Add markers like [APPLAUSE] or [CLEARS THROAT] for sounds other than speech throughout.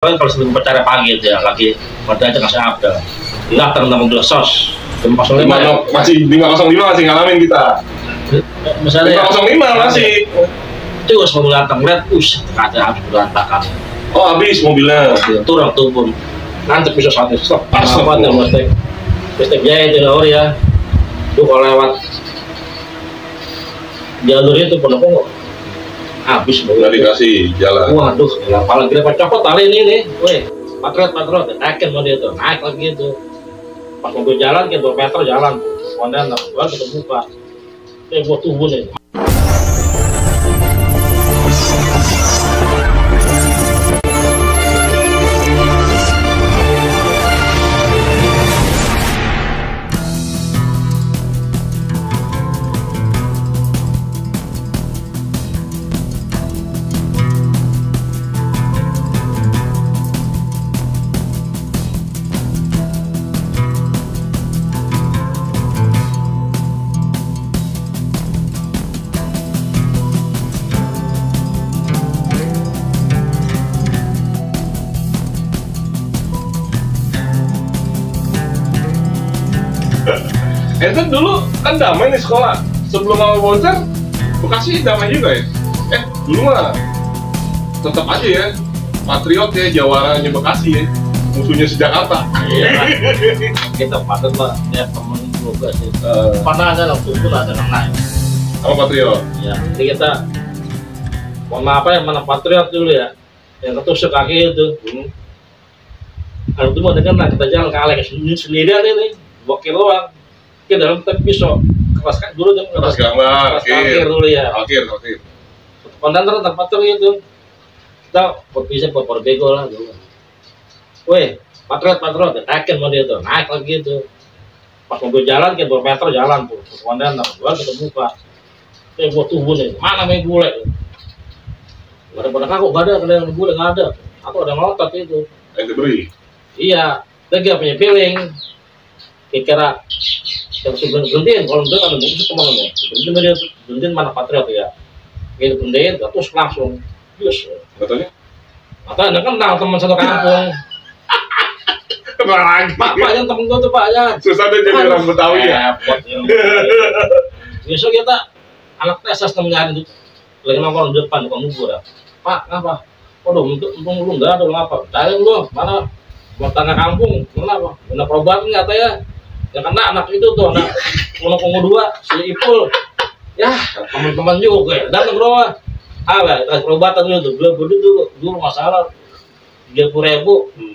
Kan kalau sebelum pacara pagi itu ya lagi pada aja ngasih abdal. Datang nama gelas sos. Jam 05 Lima, ya. masih 505 masih ngalamin kita. Misalnya ya, 505 masih. terus mau datang lihat, us kaca habis berantakan. Oh habis mobilnya. Turun turun. Nanti bisa satu stop. Pas apa tuh mesti mesti jaya itu lor ya. Tuh kalau lewat jalur itu pondok habis mobil. dikasih jalan. Waduh, ya, apalagi dapat copot tali ini nih, weh, patriot patriot, naikin mau dia tuh, naik lagi itu. Pas mobil jalan, kita 2 meter jalan, kontainer, gua kita buka, eh gua tunggu nih. Kan damai nih sekolah. Sebelum awal boncer, Bekasi damai juga ya? Eh, dulu mah tetap aja ya. Patriot ya, jawarannya Bekasi ya. Musuhnya sejakarta. Iya, [LAUGHS] kita patut lah, ya temen juga sih. Eh, Pernah ada waktu itu ada yang naik, sama Patriot. ya. Jadi kita, mohon maaf ya, mana patriot dulu ya, yang ketusuk kaki itu. Hmm. Kalau itu mau kena kita jalan ke Alex sendiri sendirian ini, bokil doang. Kita dalam tapi pisau keras kan dulu tuh Atas gambar, akhir. dulu ya. Akhir, akhir. Kontainer tempat tuh itu. Kita buat bisa buat bego lah dulu. Weh, patriot patriot, teken mau dia tuh, naik lagi itu. Pas mobil jalan, kita 2 meter jalan tuh, ke kontainer, gua kita buka. Eh, gua tunggu nih, mana main bule? Gak ada pada kaku, gak ada, ada yang bule, gak ada. Atau ada yang ngotot itu. Ente beri. Iya, dia gak punya feeling. Kira berhentiin, kalau dia ada ke mana nih? Dia, berhentiin mana patriot ya? Gitu terus langsung, yes. Katanya? Ada kenal teman satu kampung. Kenal lagi. Pak, Pak, yang temen gua tuh Pak, ya. Susah deh jadi orang Betawi ya. Ya. [LAUGHS] Besok kita anak tesis temennya itu lagi nongkrong di depan bukan bubur ya. Pak, ngapa? Waduh, untung lu enggak ada ngapa? Cari lu, mana buat tangga kampung, kenapa? Benar perubahan nggak ya? Yang kena anak itu tuh, anak Kongo dua, si Ipul. Ya, teman-teman juga ya. Datang ke rumah. Ah, lah, tes perobatan dulu tuh. Dulu, masalah tiga puluh ribu. Hmm.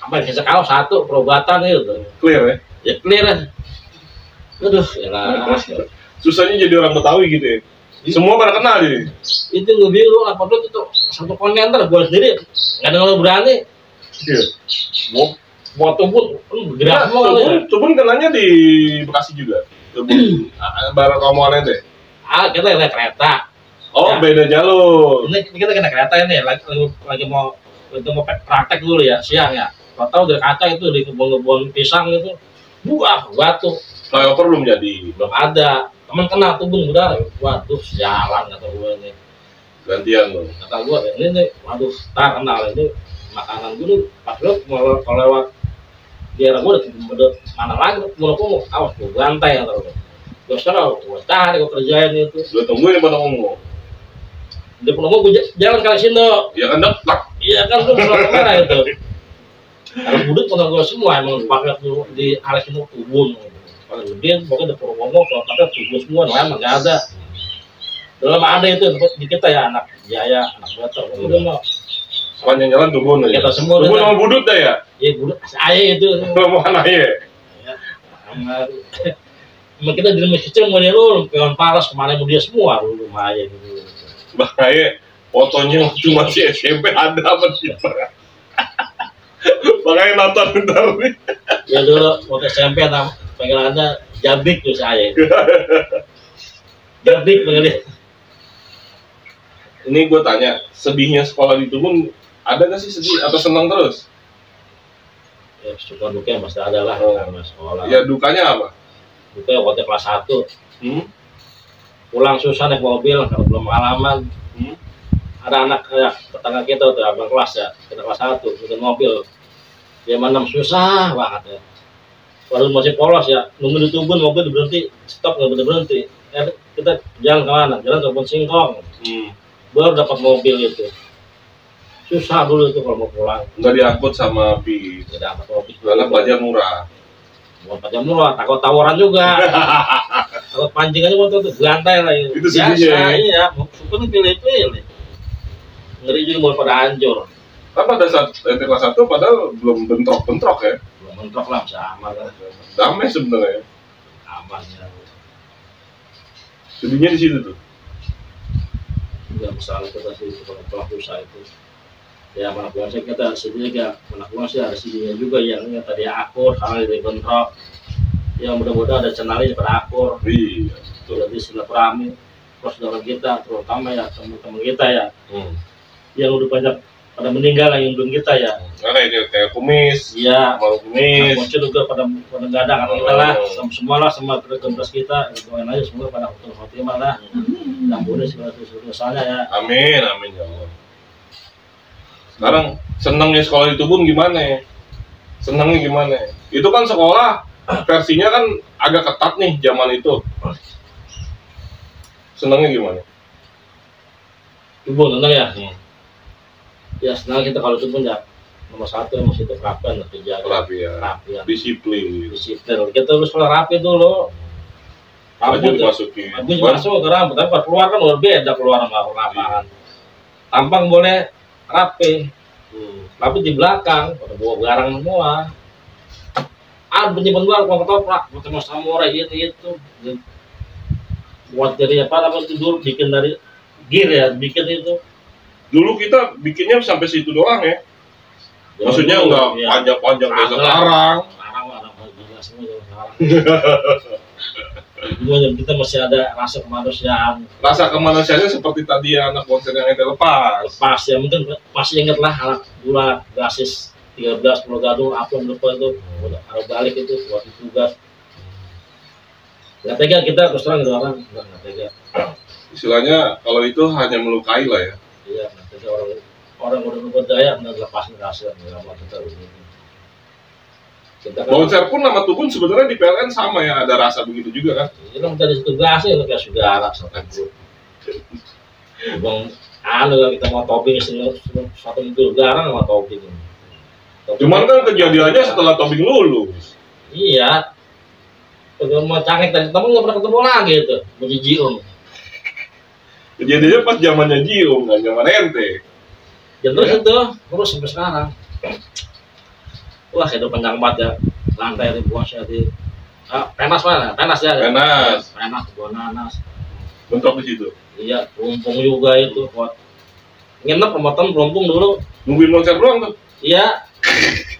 Sampai bisa kau satu perobatan itu tuh. Clear ya. Ya clear aja. Aduh, ya lah. Susahnya jadi orang Betawi gitu ya. Semua pada kenal jadi. itu gue bingung apa tuh tuh satu kontainer gue sendiri nggak ada yang berani Iya. mau tumpul Nah, gerak ya. Tubun kenalnya di Bekasi juga. Ah, bareng kamu ente. ah kita naik kereta Oh, Ya. beda jalur. ini kita kena kereta ini lagi lagi, lagi mau itu mau praktek dulu ya siang ya Kau tahu dari kaca itu di kebun-kebun pisang itu buah batu Flyover belum jadi. belum ada teman kena tubuh udara waduh jalan kata gue ini Gantian loh. kata gue ini nih waduh tar kenal ini makanan dulu pas kalau kalau lewat daerah gue udah udah mana lagi? Mau kumu awas gue bantai atau gue gue sekarang gue cari gue kerjain itu. Gue tungguin pada ngomong. di pulau gue jalan kali sini Ya kan dekat. iya kan pulau merah itu. Kalau budut pulau gue semua emang pakai tuh di alas itu tubun kalau gede pokoknya di pulau ngomong kalau tapi tubun semua lain nggak ada. Dalam ada itu di kita ya anak jaya anak batok itu mah Sepanjang jalan Tubun aja. kita semua Tubun udah sama Budut dah ya? ya budut saya itu anak ya? Emang kita di rumah kecil mau lu, kawan paras kemarin mau dia semua dulu Maya gitu. Makanya fotonya waktu masih SMP ada apa tidak? Makanya nonton [LAUGHS] bentar nih. Ya dulu waktu SMP nama panggilannya Jabik tuh saya. Jabik panggilnya. Ini gue tanya, sedihnya sekolah di Tubun ada gak sih sedih atau senang terus? Ya suka duka pasti ada lah Oh. karena sekolah. Ya dukanya apa? Duka waktu kelas 1 Hmm? pulang susah naik mobil kalau belum pengalaman. Hmm? ada anak ya, tetangga kita tuh abang kelas ya kita kelas satu bikin mobil dia enam susah banget ya baru masih polos ya nunggu di tubun mobil berhenti stop nggak berhenti berhenti eh, kita jalan ke mana jalan ke Singkong Hmm. baru dapat mobil itu susah dulu itu kalau mau pulang Nggak diangkut sama Pi. tidak dapat mobil Karena pelajar murah. buat pajak murah takut tawaran juga [LAUGHS] takut pancingannya waktu itu gantai lah Itu biasa sedihnya ya. iya supir pilih-pilih ngeri juga mau pada hancur Kan pada saat ente kelas 1 padahal belum bentrok-bentrok ya. belum mentok lah bisa aman lah Damai sebenarnya. aman ya Sedihnya di situ tuh. nggak masalah kita sih kalau pelaku usaha itu ya mana puasa kita ya mana puasa ada sedihnya juga yang yang tadi akur sekarang jadi bentrok ya mudah-mudahan ada channelnya pada akur Iya. Betul. jadi silaturahmi terus saudara kita terutama ya teman-teman kita ya Hmm. yang udah banyak pada meninggal yang belum kita ya Nah, kayak kayak kumis, iya mau kumis. Bocor juga pada pada nggak ada kan kita lah. Sem- semua lah semua generasi kita, doain aja semua pada hutang khotimah lah, ampuni segala dosanya ya. Amin, amin ya Allah. Sekarang senengnya sekolah di Tubun gimana ya? Senengnya gimana ya? Itu kan sekolah versinya kan agak ketat nih zaman itu. Senengnya gimana? Ibu tenang ya, Hmm. ya senang kita kalau itu pun ya nomor satu emang situ kerapian lah kerja Rapi ya. kerapian Disiplin. disiplin kita harus sekolah rapi dulu Baju rambut dimasukin. habis masuk ke rambut tapi keluar kan udah beda keluar sama lapangan tampang boleh rapi Hmm. tapi di belakang pada bawa garang semua ah penyimpan gua mau ketoprak buat sama samurai itu itu buat dari apa apa tidur bikin dari gear ya bikin itu Dulu kita bikinnya sampai situ doang ya. Maksudnya Dulu, enggak ya. panjang-panjang kayak sekarang. sekarang ada semua sekarang [LAUGHS] Semuanya kita masih ada rasa kemanusiaan. Rasa kemanusiaannya seperti tadi anak konser yang kita lepas. pas ya mungkin pasti inget lah anak dua basis 13 Pulau Gadung apa yang lupa itu harus balik itu buat tugas. Nggak tega kita terus terang orang nggak nggak tega. Istilahnya kalau itu hanya melukai lah ya. iya nggak tega orang orang udah berdaya nggak lepasin rasa nggak mau kita kan Bouncer pun nama Tubun sebenarnya di PLN sama ya, ada rasa begitu juga kan. kita minta ditugasin kayak saudara sama bang anu kan kita mau topping satu minggu garang sama topping Cuman kan kejadiannya setelah Tobing lulus. Iya. Mau cangkek tadi temen nggak pernah ketemu lagi itu. Muji Jiung. Kejadiannya pas zamannya Jiung, nggak zaman ente. Ya terus Iya. itu terus sampai sekarang. Wah itu panjang banget ya. Lantai di bawah di ah, penas mana? Penas ya. Penas. Penas buah nanas. Bentrok di situ. Iya, pelumpung juga itu buat nginep sama temen pelumpung dulu. Nungguin konser doang tuh. Iya. [LAUGHS]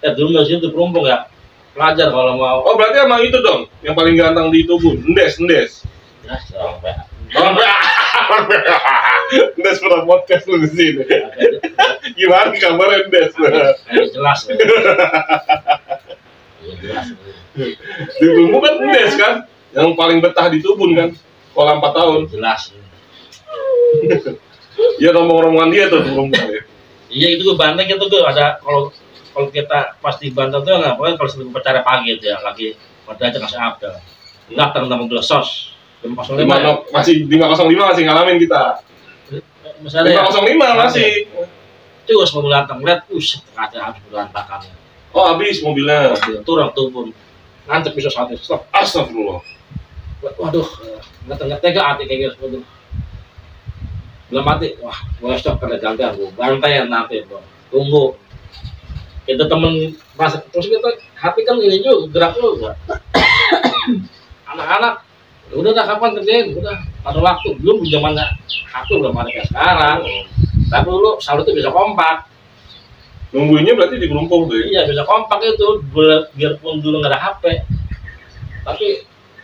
Eh dulu masih itu pelumpung ya. Pelajar kalau mau Oh berarti emang itu dong, yang paling ganteng di Tubun. Ndes, Ndes. ya sampai [LAUGHS] Ndes pernah podcast lu di sini. Gimana kabarnya jelas. ya. Iya jelas. Di Tubun kan Ndes kan, yang paling betah di Tubun kan. Sekolah 4 tahun. Jelas. Ya ngomong-ngomongan dia tuh ya. Iya itu gue banteng itu gue ada kalau kalau kita pas di Banten tuh nggak pokoknya kalau sebelum pacara pagi itu ya lagi pada aja kasih apel. Enggak teman-teman gue sos. Jam kosong lima. ya. Lima, masih 505 masih ngalamin kita. Misalnya ya, 505 masih. terus mau datang lihat, us kaca habis berantakan. Oh habis mobilnya. Turun tuh pun ngantuk bisa satu stop. Astagfirullah. Waduh, nggak nggak tega hati kayak gitu. Belum mati, wah, gue stop karena gantian gue bantai nanti bro. Tunggu. Kita temen terus kita hati kan ini juga gerak juga. [COUGHS] Anak-anak ya udah dah kapan kerjain udah ada waktu belum zamannya aku belum ada kayak sekarang tapi dulu selalu tuh bisa kompak Nungguinnya berarti di Pelumpung tuh ya. iya bisa kompak itu Biar- biarpun dulu nggak ada HP tapi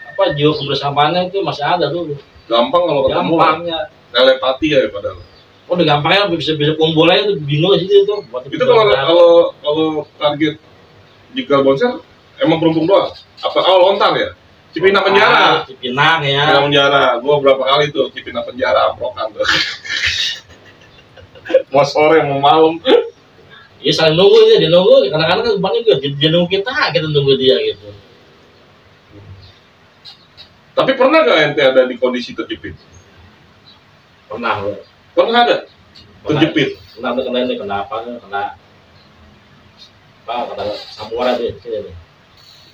apa jiwa kebersamaannya itu masih ada dulu Gampang kalau ketemu. gampangnya Telepati ya padahal. oh udah gampangnya bisa bisa kumpul aja tuh bingung tuh buat Itu kalau kalau kalau target jika bonser emang Pelumpung doang. Apa oh lontar ya? Cipinang penjara. Cipinang ya. Cipinang penjara. Gua berapa kali tuh Cipinang penjara amprokan tuh. [LAUGHS] mau sore mau malam. Iya saling nunggu ya, dia nunggu. Kadang-kadang kan bang juga dia, nunggu kita, kita nunggu dia gitu. Tapi pernah gak ente ada di kondisi terjepit? Pernah. Pernah ada Pernah. terjepit. Kena kena ini kenapa? Kena apa? Kena samuara dia, sini nih.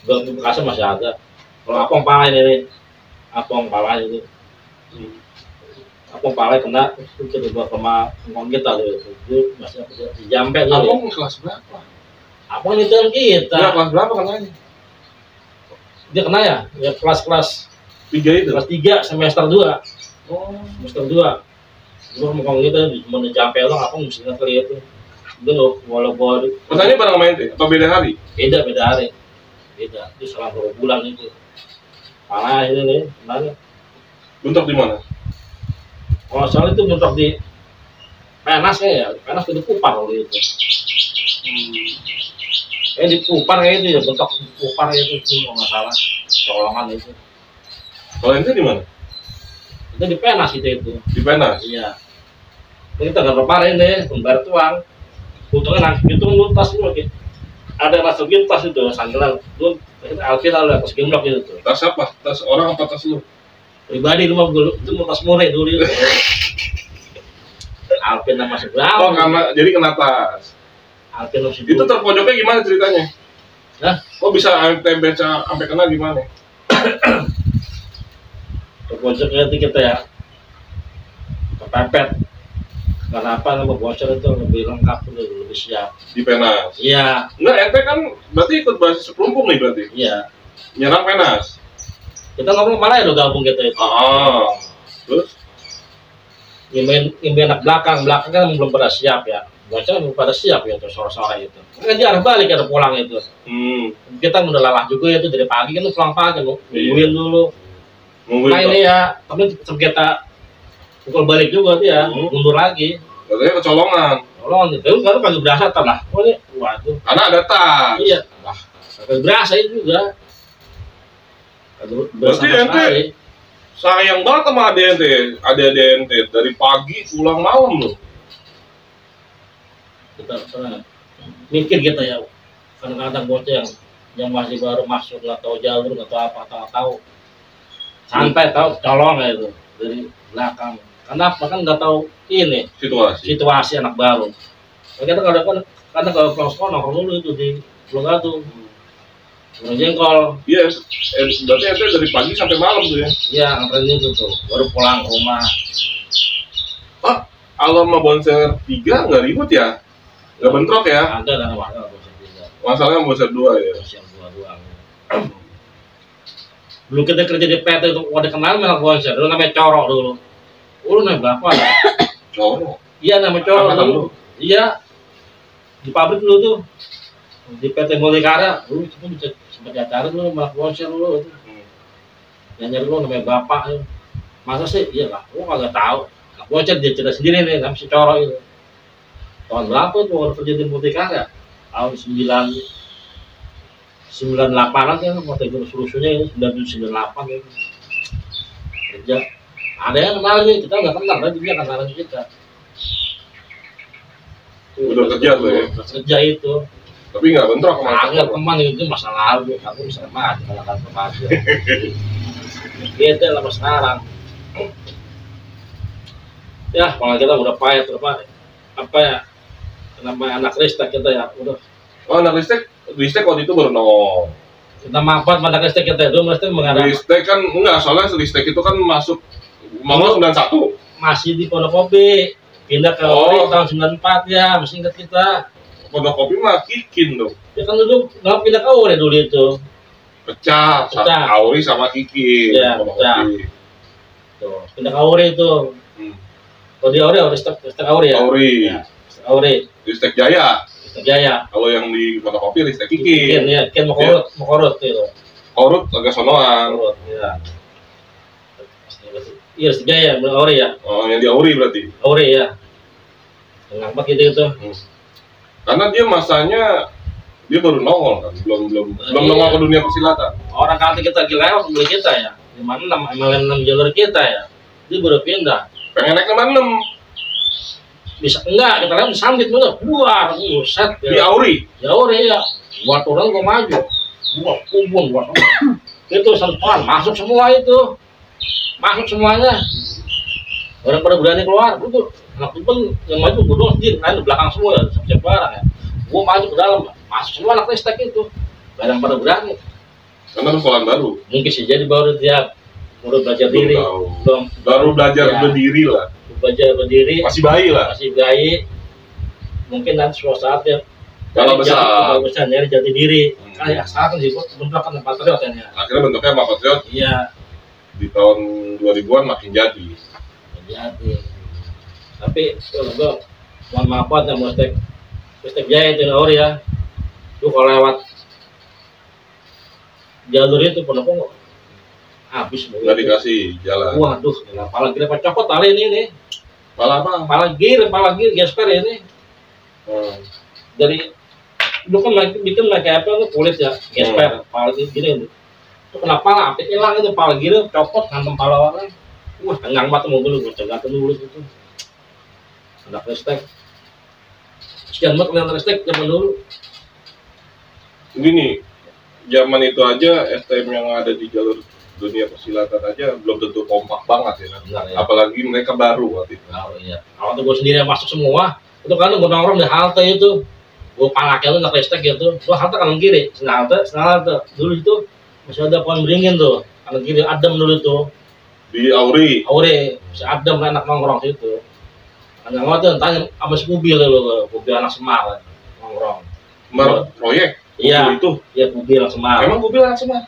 Gue masih ada. Kalau apong pala ini nih, apong pala ini. Apong pala kena, itu kita buat sama ngomong kita tuh. Itu masih apa sih? di jampe tuh. Abang kelas berapa? Apong itu kan kita. Ya, kelas berapa kenanya? Dia kena ya, ya kelas-kelas Tiga itu. kelas 3 semester 2 Oh. semester 2 gue ngomong gitu cuma jampe lo apa mesti kali itu itu lo walau Pertanyaan bareng sama ente? Apa beda hari? beda beda hari beda itu selang berapa bulan itu parah ini nih mana Bentuk di mana? kalau soal itu mentok di penas ya penas itu kupar waktu itu eh di kupar kayak itu ya bentok di kupar itu kalau nggak salah colongan itu Kalau ente di mana? itu di penas itu itu Di Penas. Iya. Ini kita nggak leparin deh, membayar tuang. Untungnya nanti itu lu tas lu. Ada masukin tas itu, sandal. Lu Alvin lalu atas gemblok itu tuh. Tas apa? Tas orang apa tas lu? Pribadi lu mau gue itu mau tas murah dulu itu. [LAUGHS] Alvin nama seberapa? Oh, karena jadi kena tas. Alvin masih Itu terpojoknya gimana ceritanya? Hah? Kok bisa beca sampai kena gimana? [COUGHS] terpojok nanti kita ya kepepet. Kenapa nama bocor itu lebih lengkap tuh, lebih siap. Di Penas. Iya, Enggak, ente kan berarti ikut basis sepelumpung nih berarti. iya. Nyerang Penas. Kita ngomong mana ya udah gabung kita itu. Ah. Terus? Imben anak belakang, belakang kan belum pada siap ya. Bocah belum pada siap ya tuh sore-sore itu. Kan dia arah balik ada pulang itu. Hmm. Kita udah lelah juga ya tuh dari pagi kan pulang pagi lu Iya. nungguin dulu. Nungguin Nah ini ya, tapi kita pukul balik juga dia, Hmm. mundur lagi. Katanya kecolongan. Tolong, itu baru kagak berasa tar lah. Oh ini, waduh, Karena ada tas. iya, lah, kagak berasa itu juga. Kagak berasa Berarti ente-. Sayang banget sama ada ente. Ada ada ente. Dari pagi pulang malam loh. kita pernah mikir kita ya kadang-kadang bocah yang yang masih baru masuk nggak tahu jalur nggak tahu apa tahu tahu santai tahu colong ya itu dari belakang kenapa kan nggak tahu ini Situasi. situasi anak baru Nah, kita kadang kadang kadang kalau sekolah nongkrong dulu itu di Pulau Gadung Pulau Jengkol Iya, eh, berarti ente dari pagi sampai malam tuh ya. ya nganterin itu tuh baru pulang ke rumah Kalau sama bonser tiga nggak ribut ya? Nggak bentrok ya? ada dan masalah bocah tiga Masalahnya bonser dua ya. yang dua dua dulu kita kerja di PT itu ada kenal merek bonsai dulu namanya Coro dulu Oh, lu namanya berapa ya? Cowok. Iya Coro Angkatan dulu. Iya. Di pabrik dulu tuh. Di PT Mulikara. Dulu itu bisa sempat acara dulu merek bonsai dulu. Hmm. Yang nyari dulu namanya bapak. ya. Masa sih? Iya lah. Gua kagak tahu. Nah, dia cerita sendiri nih namanya si Coro itu. Tahun berapa tuh waktu kerja di Mulikara? Tahun 9 98 kan waktu itu suruh-suruhnya ini 97 98 gitu. Kerja ada yang kenal nih, kita nggak kenal, tapi dia kenalan kita. Udah kerja tuh ya? Udah kerja itu. Tapi nggak bentrok sama cowok. teman itu masa lalu, aku bisa mati kalau kan remaja. Beda lah sama sekarang. Ya, kalau kita udah payah apa apa ya? Kenapa anak Krista kita ya udah Oh, anak listrik, listrik waktu itu baru nongol. kita maafkan pada Krista kita itu mesti menghadap Listrik kan enggak, soalnya listrik itu kan masuk Mongol 91. masih di Pondok Kopi pindah ke Oh. Tahun 94 ya masih ingat kita Pondok kopi mah kikin dong. ya kan dulu nggak pindah ke Ori dulu itu Pecah, Pecah. Auri sama Kiki. Iya, Pondok pecah. Kopi. tuh pindah ke Ori itu Hmm. kalau di Ori Ori stek stek Ori ya Auri. Ya, stek Ori Listrik Jaya. stek Jaya Kalau yang di Pondok Kopi listrik Kikin Kiki. ya Kikin mau korut mau korut itu Korut agak sonoan. korut ya iya stek Jaya bener Ori ya. Oh, yang di Auri berarti. Ori ya ngambek gitu itu. Karena dia masanya dia baru nongol kan belum belum belum Iya. nongol ke dunia persilatan. Orang kata kita lagi lewat beli kita ya. Di mana enam MLM enam jalur kita ya. Dia baru pindah. Pengen naik ke enam. Bisa enggak kita lihat disambit bener buar buset. Di ya Auri? Ya udah ya buat orang gua maju. Buat kubun buat itu sentuhan masuk semua itu masuk semuanya. Orang pada berani keluar itu anak itu yang maju gue doang sendiri lain di belakang semua ya siap barang ya. Gua maju ke dalam masuk semua anak listek itu. Barang pada berani. Karena itu sekolahan baru. Mungkin sih jadi baru dia baru belajar Belum diri. tahu. belum. Baru belajar Ya. berdiri lah. Belajar berdiri. Masih bayi lah. Masih bayi. Mungkin nanti suatu saat ya Kalau besar. kalau besar nyari jati diri. Hmm. kan ya sih gua bentuk kan patriot ya akhirnya bentuknya Patriot. Iya di tahun 2000-an makin jadi. Jadi tapi kalau gua mohon maaf ya Mustek Mustek Jaya itu Nauri ya. Lu kalau lewat jalur itu penumpang habis nggak dikasih jalan. Waduh gila, apalagi dapat copot tali ini nih malah apa? Apalagi apalagi gesper ini. Hmm. dari lu kan lagi bikin lagi apa tuh? Kulit ya gesper. Apalagi gini. itu kenapa lah? Api hilang itu pala gini copot ngantem pala orang wah tegang banget mobil gue tegang dulu itu ada listrik sekian banget kelihatan listrik zaman dulu. Gini zaman itu aja STM yang ada di jalur dunia persilatan aja belum tentu kompak banget ya. Kan benar ya. Apalagi mereka baru waktu itu. Oh iya. Kalau tuh gue sendiri yang masuk semua, itu kan gue nongkrong di halte itu. Gue palaknya tuh nggak listrik gitu. Gue halte kanan kiri, senar halte, senar halte. Dulu itu masih ada pohon beringin tuh. Kanan kiri adem dulu tuh. di Auri Aure, masih adem lah anak nongkrong situ. Hanya nggak tuh tanya sama si Kubil lo, Kubil anak Semar nongkrong. Mar proyek Iya, itu iya Kubil anak Semar. emang gue bilang semua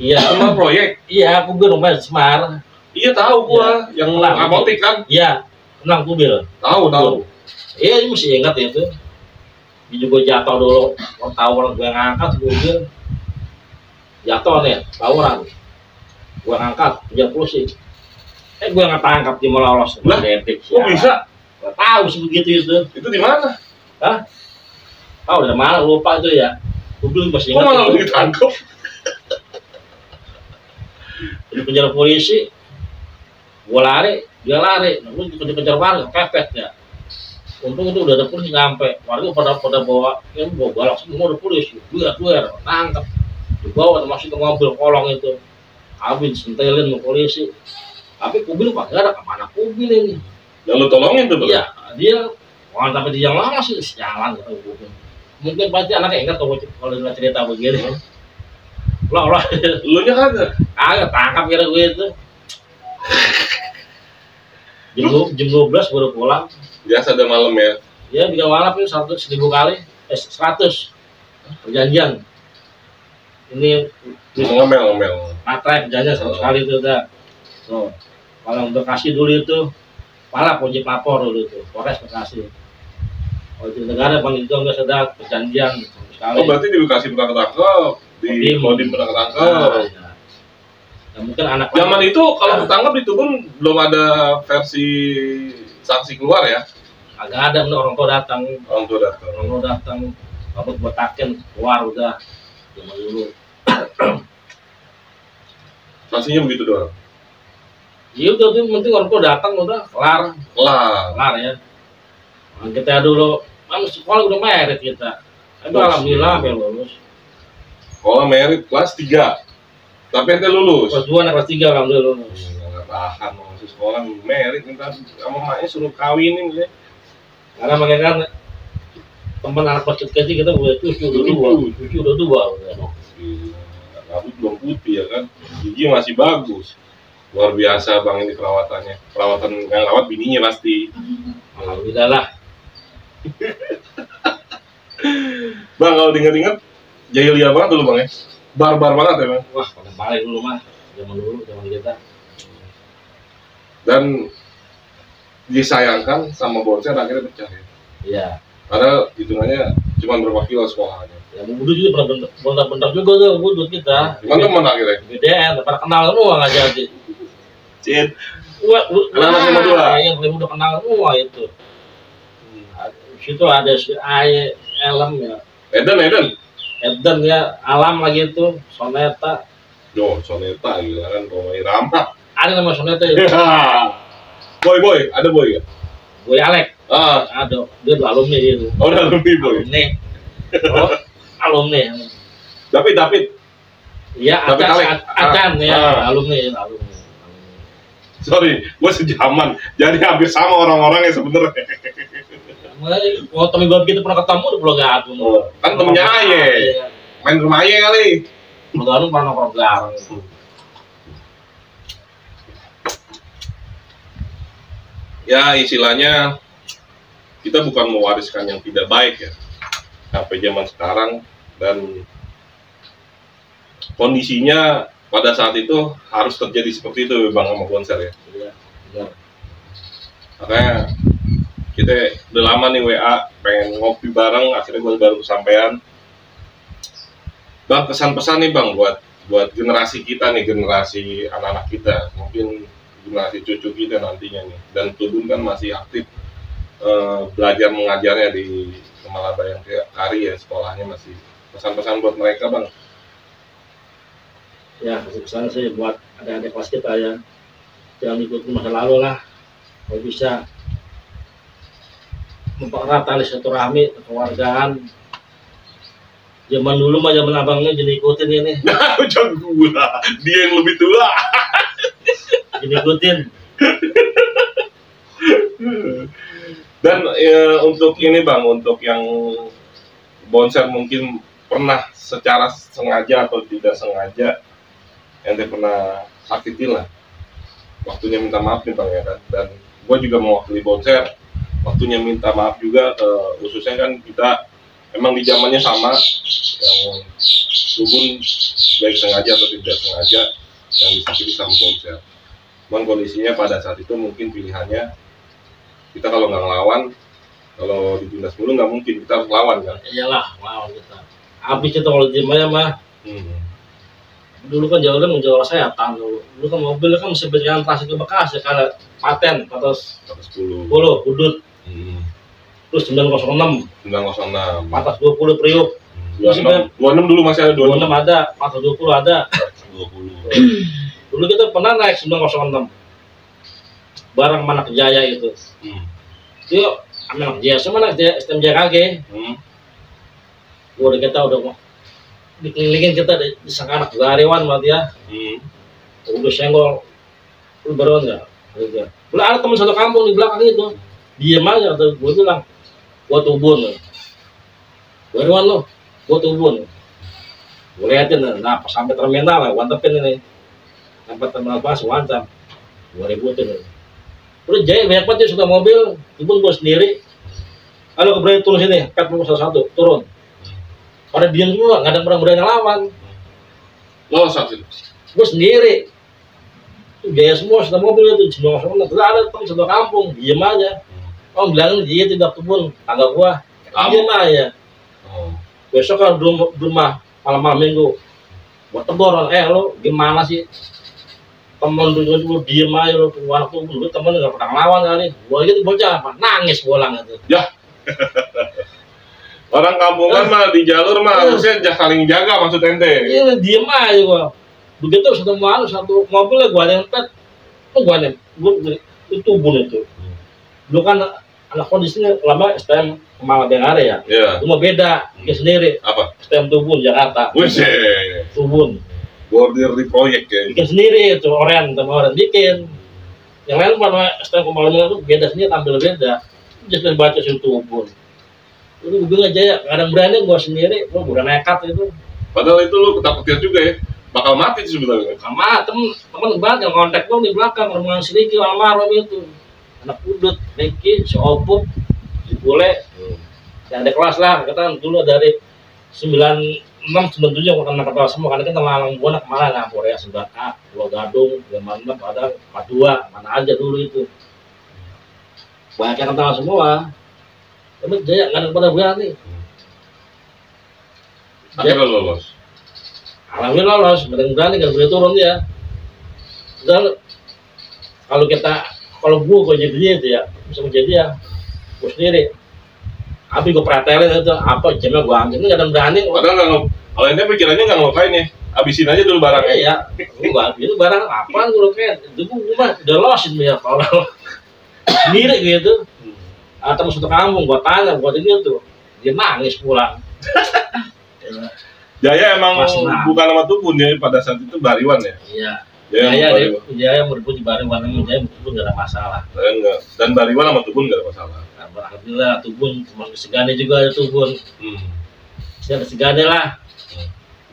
Iya, semua proyek iya Kubil rumahnya Semar. iya tahu gua yang Lah, apotik kan Iya, kenal Kubil. tahu tahu Iya, ini mesti ingat ya itu. Dia juga jatuh dulu, orang tahu orang gue ngangkat, bilang jatuh nih, tawuran. Gue ngangkat, kejar polisi. Eh, gue nggak tangkap dia malah lolos. Lah, kok bisa Gak tahu sih begitu itu. itu di mana Tahu dari mana lupa itu ya. Gue bilang masih kok ingat. malah itu. ditangkap [LAUGHS] Dikejar polisi, gue lari, dia lari, nah, gue dikejar warga, kepet ya. Untung itu udah ada polisi nyampe, warga pada pada bawa, ya bawa balak semua udah polisi, gue gue tangkap, dibawa masuk ke mobil kolong itu, habis sentelin sama polisi. Tapi kubil pak ada ke mana kubil ini? yang lu tolongin tuh? Iya, dia, wah tapi dia yang lama sih sialan gitu kubil. Mungkin pasti anaknya ingat kalau kalau dia cerita begini. Lah, lah, lu nya kagak Agak tangkap kira gue itu. Jam, jam 12 baru pulang. biasa ada malam ya Ya bikin walap itu satu seribu kali, eh seratus perjanjian. Ini ngomel ngomel matre perjanjian seratus kali itu udah. Tuh, kalau untuk kasih dulu itu, malah wajib lapor dulu itu, Polres Bekasi. Kalau di negara bang itu nggak sedang perjanjian seratus kali. oh berarti di Bekasi pernah ketangkep di Kodim. Pernah ketangkep Nah, ya. Ya, mungkin anak zaman itu kalau Nah. ketangkep itu pun belum ada versi saksi keluar ya agak ada orang tua datang orang tua datang orang tua datang kamu botakin keluar udah zaman dulu. [CLEARS THROAT] Begitu doang? Iya udah tuh penting orang tua datang udah kelar. Kelar. Kelar ya. Nah, kita dulu kan sekolah udah merit kita. Tapi alhamdulillah iya. sampai lulus. Sekolah merit kelas 3 tapi ente lulus? Kelas dua naik kelas tiga alhamdulillah lulus. Hmm, nggak tahan mau sekolah merit ntar sama maknya suruh kawinin ya. Karena kan teman anak pas kecil kita udah cucu udah dua. Cucu udah dua. Rambut belum putih ya kan? Gigi masih bagus. Luar biasa bang ini perawatannya. Perawatan yang rawat bininya pasti. Alhamdulillah. Lah [LAUGHS] bang kalau diingat-ingat jahiliyah banget dulu bang ya. Barbar banget ya bang. Wah pada balik dulu mah zaman dulu zaman kita. Dan disayangkan sama Borset akhirnya pecah ya. Iya karena hitungannya cuma berapa kilo sekolahnya ya budu juga pernah bentar bentar, bentar juga tuh budu kita cuma teman akhirnya gedean pada kenal semua nggak jadi Cid. Wah, Anak-anak lima dua. yang lima udah kenal semua itu. Di situ ada si Aye, Elem ya, Eden, Eden. Eden ya alam lagi itu soneta Yo, Soneta gila kan Roma Irama. ada nama soneta itu [LAUGHS] boy, boy, ada boy ya? gue Alek Ah, ada dia dua alumni itu oh, udah lebih boy. alumni oh, alumni David, David. ya Tapi Acan Alek. Acan ya Ah. alumni alumni Sorry, gue sejaman. Jadi hampir sama orang-orangnya sebenarnya. Oh, Tommy Bob kita pernah ketemu di Pulau Gadung. Oh, kan temennya Aye. Iya. Main rumah aja kali. Pulau Gadung pernah nongkrong bareng. Ya, istilahnya kita bukan mewariskan yang tidak baik ya. Sampai zaman sekarang dan kondisinya pada saat itu harus terjadi seperti itu Bang sama konser ya. Iya, benar. Makanya kita udah lama nih WA pengen ngopi bareng akhirnya gue baru kesampaian Bang kesan-pesan nih Bang buat buat generasi kita nih generasi anak-anak kita mungkin generasi cucu kita nantinya nih dan Tudun kan masih aktif eh, belajar mengajarnya di Kemala Bayang Kari ya sekolahnya masih pesan-pesan buat mereka Bang Ya, kesan sih buat adik-adik kelas kita ya. Jangan ikutin masa lalu lah. Kalau bisa mempererat tali silaturahmi kekeluargaan. Zaman dulu mah zaman abangnya jadi ikutin ini, [LAUGHS] jangan gula dia yang lebih tua jadi ikutin. [LAUGHS] Dan ya, untuk ini bang, untuk yang bonser mungkin pernah secara sengaja atau tidak sengaja, ente pernah sakitin lah. Waktunya minta maaf nih bang ya kan. Dan gue juga mewakili bonser, waktunya minta maaf juga, eh, khususnya kan kita emang di zamannya sama, yang hubun baik sengaja atau tidak sengaja yang disakiti sama bonser. Cuman kondisinya pada saat itu mungkin pilihannya kita kalau nggak ngelawan kalau di timnas mulu nggak mungkin. Kita harus lawan kan? Iyalah, wow kita. Habis itu kalau di mah mah hmm. dulu kan jauh menjual saya dulu. Dulu kan mobil kan mesti berjalan trasi ke Bekasi karena paten atau 110 10 Udut. Hmm. terus 906 906 atas 20 Priuk 26 26 dulu masih ada 26 26 ada atas 20 ada. 20 dulu kita pernah naik 906 barang mana Jaya itu. Hmm. yuk anak Jaya sama anak Jaya STM JKG Hmm. udah kita udah mau dikelilingin kita di, disangka anak karyawan mah dia Hmm. udah senggol. Lu baru enggak. Udah ada teman satu kampung di belakang itu. Diem aja atau gue bilang gua tubun baruan lo. Gua tubun gue liatin nah pas sampai terminal lah wantepin ini. Sampai terminal pas wancam gue ributin udah jaya banyak banget ya suka mobil tubun gue sendiri Halo keberani turun sini, pet satu satu turun. Pada diam semua, nggak ada orang berani lawan. lolos saat itu Gue sendiri. Itu Jaya semua sudah mobil itu semua semua. Tidak ada teman satu kampung, diem aja. Oh bilang dia tidak kebun, tangga gua. Diem aja. oh. Besok kan rumah- di rumah malam-malam minggu. Gua tegur, eh lo gimana sih? Temen lu, lu diem aja lu, anak tuh lu temen nggak pernah ngelawan kali. Gua gitu bocah apa? Nangis pulang gitu. [LAUGHS] orang kampungan mah di jalur mah Eh. harusnya ja- saling jaga maksud ente Iya diem aja gua. Begitu satu malam satu mobil gua ada yang pet. Oh gua ada, gua itu bun itu. Dulu kan anak kondisinya lama STM Kemala Bengare ya. ya Cuma beda, dia sendiri. apa STM Tubun Jakarta. wes Tubun. Bordir di proyek ya Bikin sendiri itu orang sama orang bikin. Yang lain pada STM Kemala Bengare itu beda sendiri tampil beda. Jadi baca sih Tubun. Itu gue bilang aja ya, kadang berani gua sendiri, gua udah nekat itu. padahal itu lu ketakutan juga ya bakal mati sih sebenarnya sama temen temen banget yang kontak dong di belakang rombongan si Riki almarhum itu anak udut Riki si Opuk si Bule yang ada kelas lah kita kan dulu dari 96 97 yang kenal kenal semua karena kita malang buana ke mana? Ngampur ya 9 A Pulau Gadung 56 ada 42 mana aja dulu itu. Banyak yang kenal semua. Tapi jaya nggak ada pada berani akhirnya lolos? Alhamdulillah lolos, berani berani nggak boleh turun dia. Dan kalau kita, kalau gua gua jadi dia itu ya, bisa menjadi ya, gua sendiri. Abi gue pretelin itu apa jamnya gue ambil, ini gak ada berani. Padahal nggak nge- kalau ente pikirannya nggak ngelukain ya, habisin aja dulu barangnya. Iya, gue ambil itu barang apaan gue kayak itu gue mah udah lost ya kalau [LAUGHS] sendiri gitu. Atau masuk ke kampung, gue tanya, gue gitu, dia nangis pulang. [LAUGHS] Jaya emang bukan nama tubun ya pada saat itu Bariwan ya. Iya, Jaya Bariwan. dia yang berebut di warna dia itu gak ada masalah. Dan, nggak- dan Bariwan sama tubun nggak ada masalah. Alhamdulillah tubun cuma segane juga ada tubun. Hmm. Ada segane lah.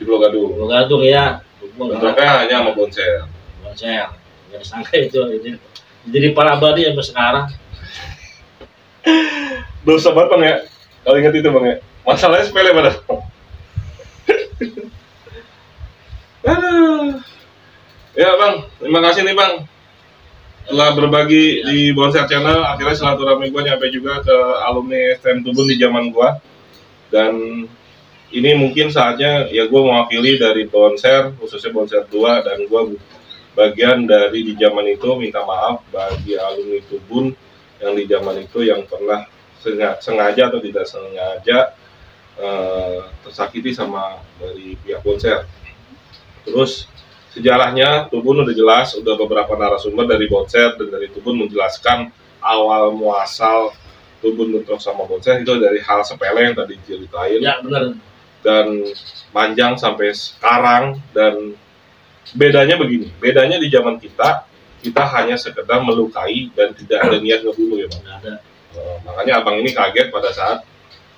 Di Pulau Gadung. Gue gadung ya. Tubun nggak. Bentroknya hanya sama Bonser. Bonser. Gak disangka itu. Jadi, jadi para abadi sampai sekarang. [LAUGHS] Dosa banget bang ya. Kalau inget itu bang ya. Masalahnya sepele padahal. [LAUGHS] Aduh. Ya bang, terima kasih nih bang. Setelah berbagi di Bonser Channel, akhirnya silaturahmi gue nyampe juga ke alumni STM Tubun di zaman gue. Dan ini mungkin saatnya ya gue mewakili dari Bonser, khususnya Bonser 2, dan gue bagian dari di zaman itu minta maaf bagi alumni Tubun yang di zaman itu yang pernah senga- sengaja atau tidak sengaja eh, tersakiti sama dari pihak Bonser. Terus sejarahnya Tubun udah jelas, udah beberapa narasumber dari Bonser dan dari Tubun menjelaskan awal muasal Tubun bentrok sama Bonser itu dari hal sepele yang tadi ceritain Ya benar. dan panjang sampai sekarang dan bedanya begini, bedanya di zaman kita kita hanya sekedar melukai dan tidak ada niat ngebunuh ya bang. Ada. Eh, makanya abang ini kaget pada saat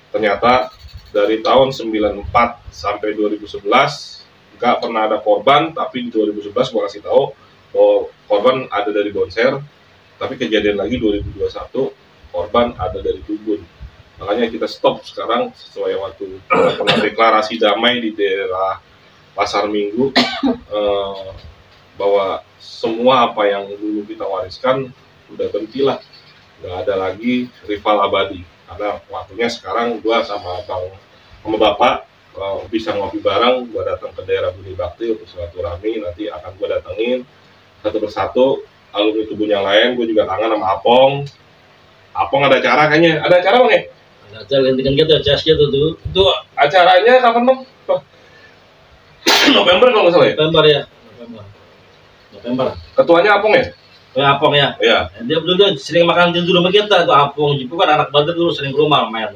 ternyata dari tahun 94 sampai 2011 nggak pernah ada korban tapi di 2011 gua kasih tahu bahwa korban ada dari Bonser tapi kejadian lagi 2021 korban ada dari Tubun makanya kita stop sekarang sesuai waktu. Pernah deklarasi damai di daerah Pasar Minggu [COUGHS] eh, bahwa semua apa yang dulu kita wariskan udah berhenti lah. Nggak ada lagi rival abadi. Karena waktunya sekarang gua sama bang sama bapak kalau bisa ngopi bareng gua datang ke daerah Budi Bakti untuk silaturahmi nanti akan gua datengin satu persatu alumni tubuh yang lain gua juga kangen sama Apong Apong ada acara kayaknya ada acara bang ya Ada aja lintingan gitu, jas gitu tuh. itu acaranya kapan bang. November kalau nggak salah ya November ya. November. November. ketuanya Apong ya ya, Apong ya. iya Dia dulu sering makan di rumah kita tuh Apong. Jipu kan anak bandar dulu sering ke rumah main.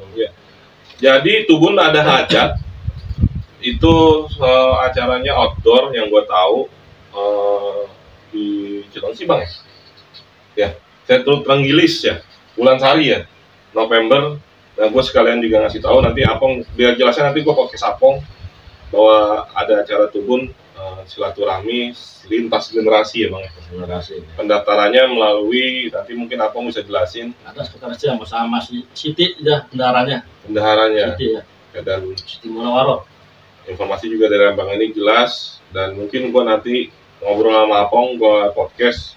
Jadi Tubun ada hajat itu eh, acaranya outdoor yang gue tahu eh, di Cilengsi bang ya, ya Sentrum Trenggilis ya, bulan Sari ya, November. Dan gue sekalian juga ngasih tahu nanti Apong biar jelasnya nanti gue pakai sapong bahwa ada acara Tubun eh, silaturahmi lintas generasi ya bang. ya. Terima kasih. Pendaftarannya melalui nanti mungkin Apong bisa jelasin sekitar sih sama sama si Siti ya kendaranya. bendaharanya Siti ya. ya, dan Siti Munawaro. Informasi juga dari abang ini jelas dan mungkin gua nanti ngobrol sama Apong gua podcast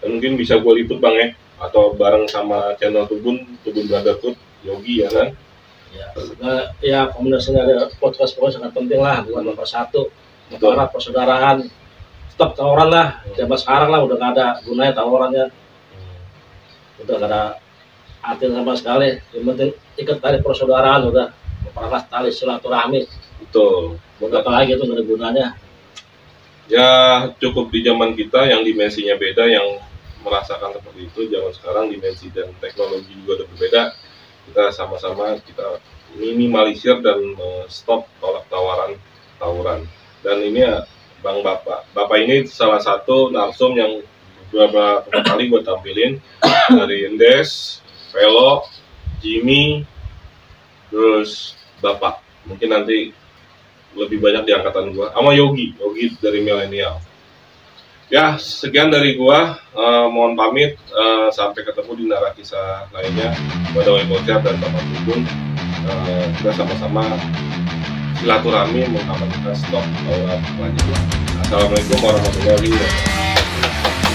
dan mungkin bisa gua liput bang ya atau bareng sama channel Tubun Tubun Brotherhood Yogi ya kan Ya, ya komunikasinya ada podcast podcast sangat penting lah bukan nomor satu. Karena persaudaraan. Stop tawuran lah. Zaman sekarang lah udah gak ada gunanya tawurannya. Udah gak ada arti sama sekali. Yang penting ikut tali persaudaraan udah. Mempereras tali silaturahmi. Betul. Buat apa lagi itu gak ada gunanya. ya cukup di zaman kita yang dimensinya beda yang merasakan seperti itu zaman sekarang dimensi dan teknologi juga udah berbeda kita sama-sama kita minimalisir dan eh, stop tolak tawaran tawuran. Dan ini ya bang bapak. Bapak ini salah satu narsum yang beberapa kali gue tampilin dari Endes, Velo, Jimmy, terus bapak. Mungkin nanti lebih banyak di angkatan gua. Sama Yogi. Yogi dari milenial. Ya sekian dari gua. Eh, mohon pamit. Eh, sampai ketemu di narakisah lainnya. Gua Dawai Bocah dan Bapak Tubun Eh, kita sama-sama silaturahmi mengapa kita stop lanjut Assalamualaikum warahmatullahi wabarakatuh